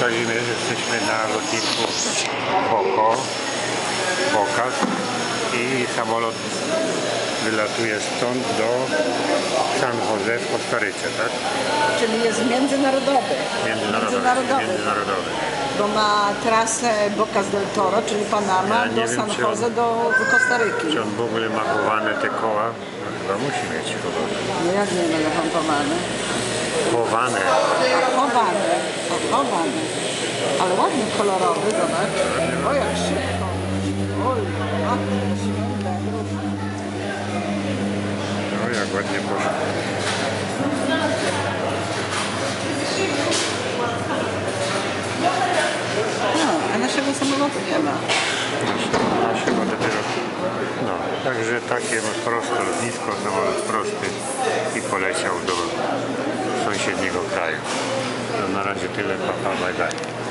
Kazimierz, jesteśmy na lotnisku Boko, Bokak i samolot wylatuje stąd do San Jose w Kostaryce, tak? Czyli jest międzynarodowy. Międzynarodowy. Międzynarodowy. Międzynarodowy. Bo ma trasę Bocas del Toro, czyli Panama, Ja do wiem, San czy on- Jose, do Kostaryki. Czy on w ogóle ma chowane te koła? No, chyba musi mieć chowane. No jak nie będę pompowany? Chowane. Chowane. Chowane. Ale ładny, kolorowy, zobacz. O, jak szybko. Oj, święta, różne. No jak ładnie poszło. No, a naszego samolotu nie ma. Chyba dopiero. No, także takie proste lotnisko, samolot prosty i poleciał do sąsiedniego kraju. Na razie tyle, papa, bye bye.